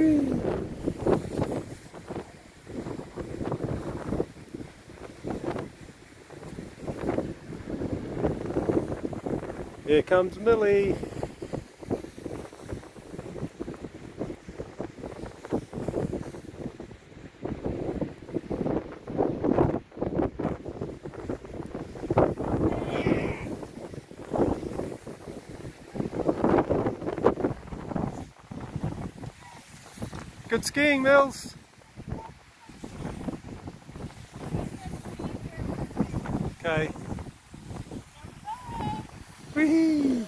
Here comes Millie. Good skiing, Mills. Okay. Whee!